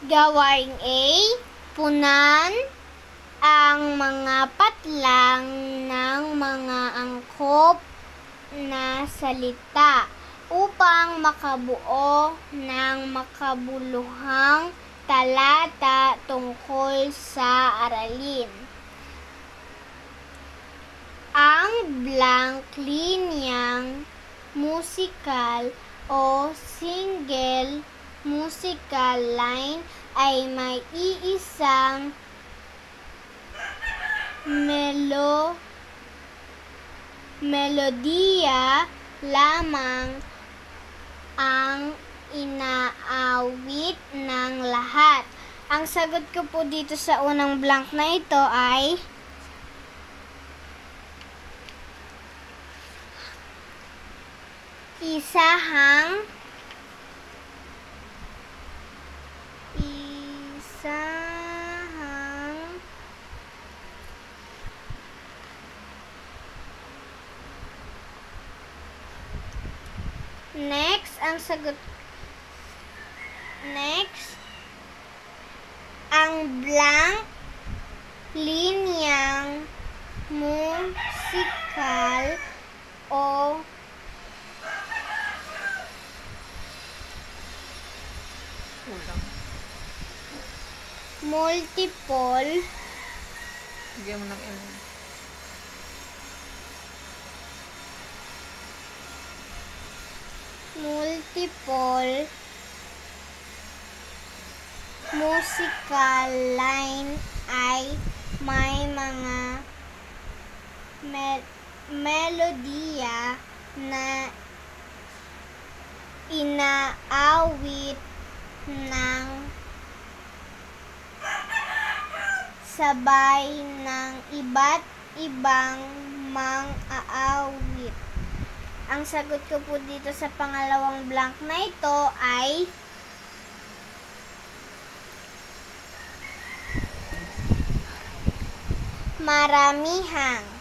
Gawain A, punan ang mga patlang ng mga angkop na salita upang makabuo ng makabuluhang talata tungkol sa aralin. Ang blank linyang musikal o single musical line ay may iisang melo melodiya lamang ang inaawit ng lahat. Ang sagot ko po dito sa unang blank na ito ay isahang isahang Next, ang sagot Next, ang blank linyang musikal o Kulang. Multiple Bigyan mo ng M. multiple musical line ay may mga me- melodiya na inaawit ng sabay ng iba't ibang mang-aawit. Ang sagot ko po dito sa pangalawang blank na ito ay maramihan.